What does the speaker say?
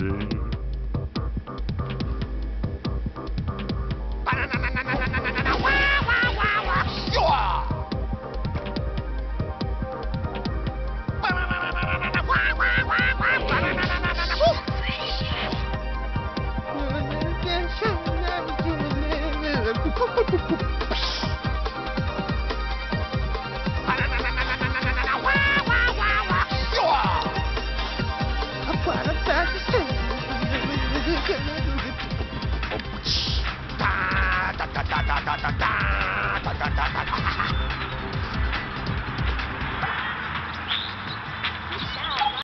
Para, para. たたた。